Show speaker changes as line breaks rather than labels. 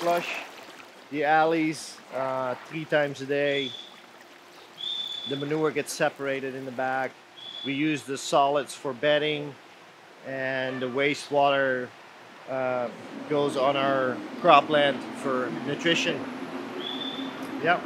flush the alleys uh, three times a day. The manure gets separated in the back. We use the solids for bedding, and the wastewater uh, goes on our cropland for nutrition. Yep.